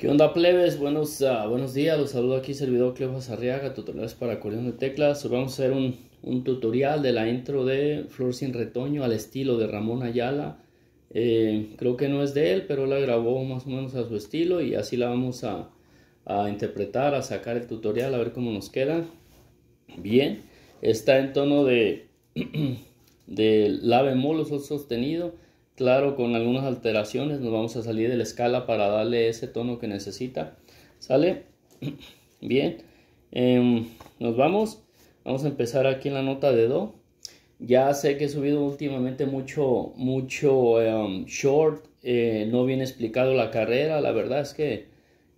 ¿Qué onda plebes? Buenos, uh, buenos días, los saludo aquí servidor Cleofas Arriaga, tutoriales para acordeón de teclas. Hoy vamos a hacer un, un, tutorial de la intro de Flor sin retoño al estilo de Ramón Ayala. Eh, creo que no es de él, pero la grabó más o menos a su estilo y así la vamos a, a interpretar, a sacar el tutorial, a ver cómo nos queda. Bien, está en tono de, de la bemol sol sostenido Claro, con algunas alteraciones nos vamos a salir de la escala para darle ese tono que necesita. ¿Sale? Bien. Em, nos vamos. Vamos a empezar aquí en la nota de Do. Ya sé que he subido últimamente mucho, mucho em, short. Eh, no bien explicado la carrera. La verdad es que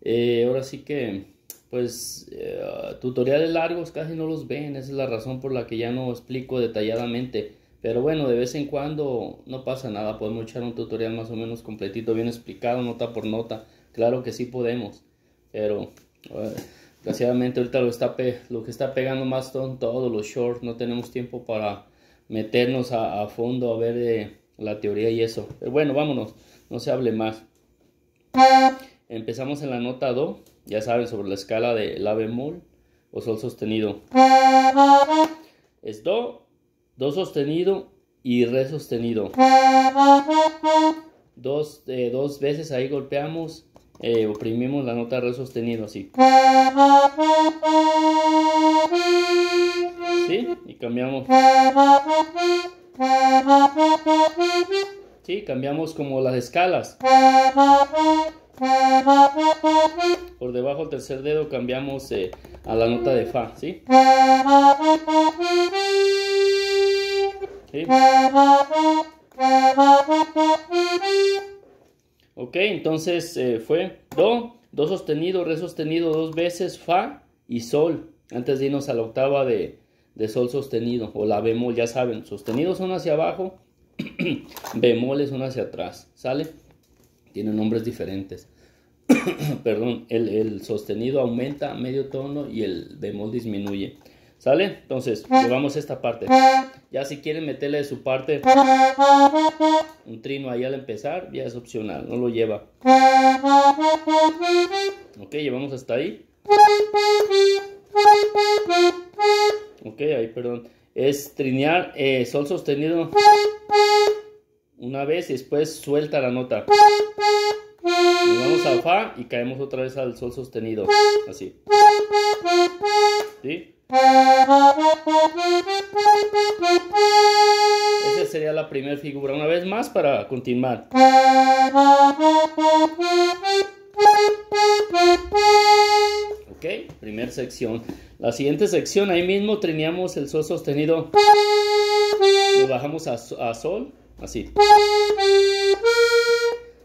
eh, ahora sí que, pues, eh, tutoriales largos casi no los ven. Esa es la razón por la que ya no explico detalladamente. Pero bueno, de vez en cuando no pasa nada, podemos echar un tutorial más o menos completito, bien explicado, nota por nota. Claro que sí podemos, pero eh, desgraciadamente ahorita lo, está lo que está pegando más son todos los shorts, no tenemos tiempo para meternos a, fondo a ver eh, la teoría y eso. Pero bueno, vámonos, no se hable más. Empezamos en la nota Do, ya saben, sobre la escala de La bemol o Sol sostenido. Es Do, Do sostenido y Re sostenido. Dos, eh, dos veces ahí golpeamos, eh, oprimimos la nota Re sostenido así. ¿Sí? Y cambiamos. ¿Sí? Cambiamos como las escalas. Por debajo del tercer dedo cambiamos eh, a la nota de Fa, ¿sí? Ok, entonces eh, fue Do, Do sostenido, Re sostenido dos veces, Fa y Sol. Antes de irnos a la octava de, de Sol sostenido o la bemol, ya saben, sostenidos son hacia abajo, bemoles son hacia atrás, ¿sale? Tienen nombres diferentes. Perdón, el, el sostenido aumenta medio tono y el bemol disminuye. ¿Sale? Entonces, llevamos esta parte. Ya si quieren meterle de su parte un trino ahí al empezar, ya es opcional, no lo lleva. Ok, llevamos hasta ahí. Ok, ahí, perdón. Es trinear eh, sol sostenido una vez y después suelta la nota. Nos vamos al fa y caemos otra vez al sol sostenido. Así. ¿Sí? Esa sería la primera figura. Una vez más para continuar. Ok, primera sección. La siguiente sección, ahí mismo trineamos el sol sostenido. Lo bajamos a, sol, así.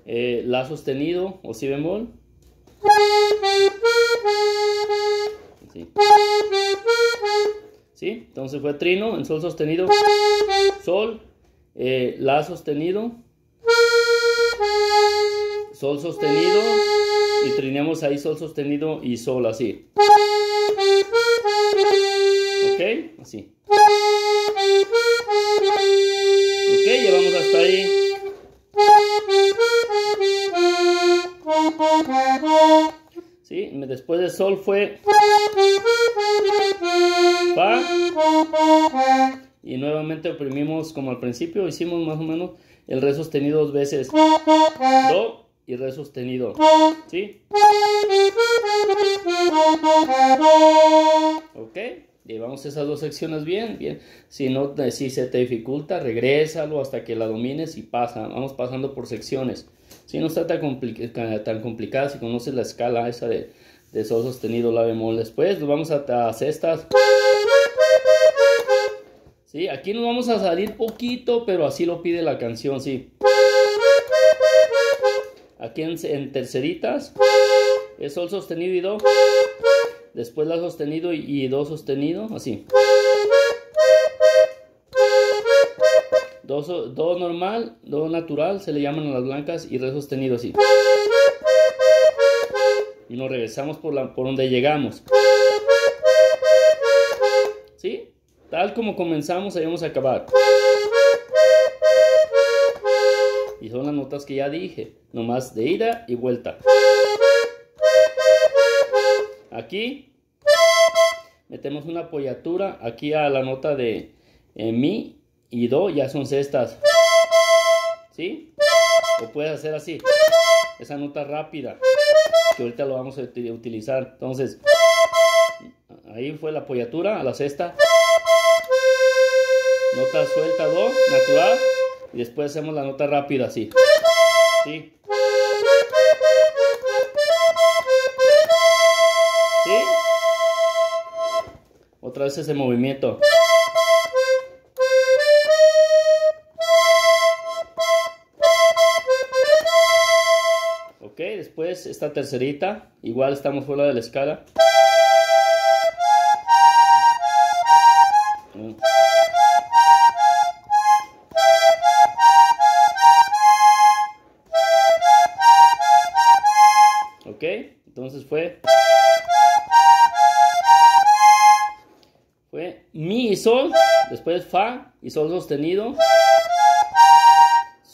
Eh, la sostenido o si bemol. ¿Sí? Entonces fue trino en sol sostenido, sol, eh, la sostenido, sol sostenido y trineamos ahí sol sostenido y sol así. ¿Ok? Así. Ok, llevamos hasta ahí. ¿Sí? Después de sol fue Fa. Y nuevamente oprimimos como al principio, hicimos más o menos el re sostenido dos veces. Do y re sostenido. ¿Sí? Ok. Llevamos esas dos secciones bien, bien. Si no, si se te dificulta, regrésalo hasta que la domines y pasa. Vamos pasando por secciones. Si no está tan, tan complicada, si conoces la escala esa de, de sol sostenido, la bemol. Después nos vamos a, a cestas. ¿Sí? Aquí nos vamos a salir poquito, pero así lo pide la canción, sí. Aquí en terceritas es sol sostenido y do. Después la sostenido y, do sostenido, así. Do, normal, do natural, se le llaman a las blancas y re sostenido así. Y nos regresamos por, la, por donde llegamos. ¿Sí? Tal como comenzamos, ahí vamos a acabar. Y son las notas que ya dije, nomás de ida y vuelta. aquí metemos una apoyatura aquí a la nota de eh, mi y do, ya son cestas. ¿Sí? O puedes hacer así, esa nota rápida, que ahorita lo vamos a utilizar. Entonces, ahí fue la apoyatura a la cesta. Nota suelta, do, natural. Y después hacemos la nota rápida, así. ¿Sí? ¿Sí? Otra vez ese movimiento. Esta tercerita, igual estamos fuera de la escala. Ok, entonces fue. Fue mi y sol, después fa y sol sostenido,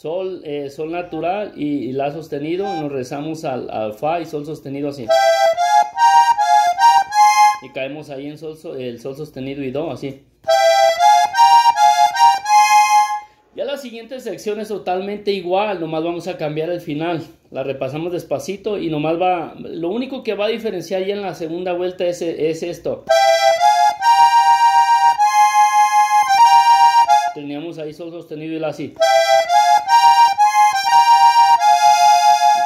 sol, eh, sol natural y, la sostenido, nos rezamos al, fa y sol sostenido así. Y caemos ahí en sol, el sol sostenido y do, así. Ya la siguiente sección es totalmente igual, nomás vamos a cambiar el final. La repasamos despacito y nomás va, lo único que va a diferenciar ya en la segunda vuelta es, es esto. Teníamos ahí sol sostenido y la así.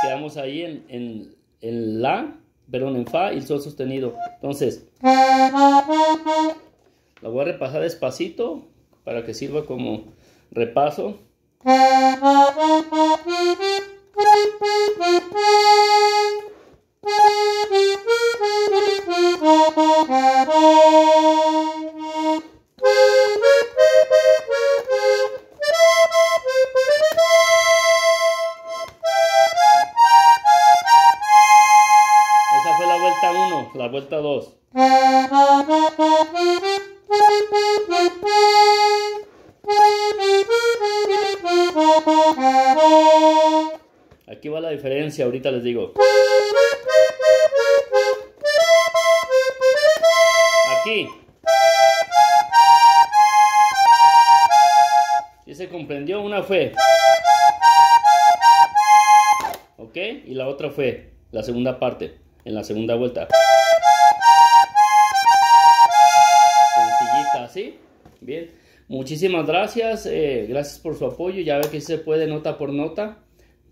Quedamos ahí en, en, en la, perdón, en fa y sol sostenido. Entonces, la voy a repasar despacito para que sirva como repaso. Vuelta 1, la vuelta 2. Aquí va la diferencia, ahorita les digo. Aquí. Si se comprendió, una fue. ¿Ok? Y la otra fue la segunda parte, en la segunda vuelta. Sencillita, ¿sí? Bien. Muchísimas gracias. Eh, gracias por su apoyo. Ya ve que se puede nota por nota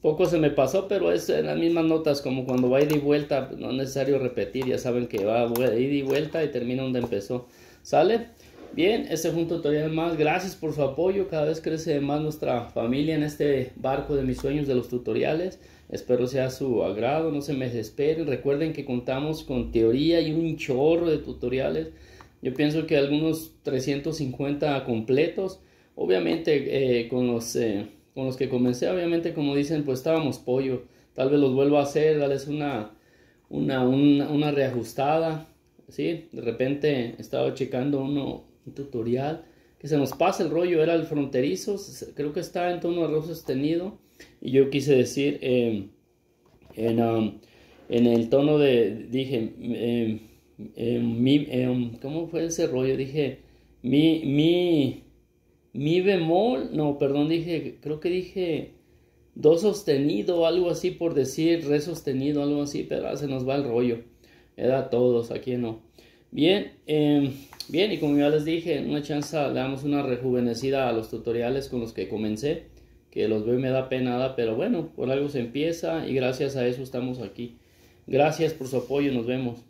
poco se me pasó, pero es en las mismas notas, como cuando va ida y vuelta, no es necesario repetir, ya saben que va ida y vuelta y termina donde empezó. ¿Sale? Bien, este fue un tutorial más. Gracias por su apoyo. Cada vez crece más nuestra familia en este barco de mis sueños de los tutoriales. Espero sea su agrado, no se me desesperen. Recuerden que contamos con teoría y un chorro de tutoriales. Yo pienso que algunos 350 completos. Obviamente eh, con los... Eh, con los que comencé, obviamente, como dicen, pues estábamos pollo. Tal vez los vuelvo a hacer, darles una, una, una, reajustada. ¿sí? De repente estaba checando uno, un tutorial que se nos pasa el rollo, era el fronterizo, creo que está en tono de arroz sostenido. Y yo quise decir em, en, um, en, el tono de, dije, eh, mi, ¿cómo fue ese rollo? Dije, mi, mi, mi bemol, no, perdón, dije, creo que dije do sostenido, algo así por decir, re sostenido, algo así, pero se nos va el rollo. Era todos, aquí no. Bien, em, bien, y como ya les dije, una chance le damos una rejuvenecida a los tutoriales con los que comencé, que los veo y me da pena, pero bueno, por algo se empieza y gracias a eso estamos aquí. Gracias por su apoyo, nos vemos.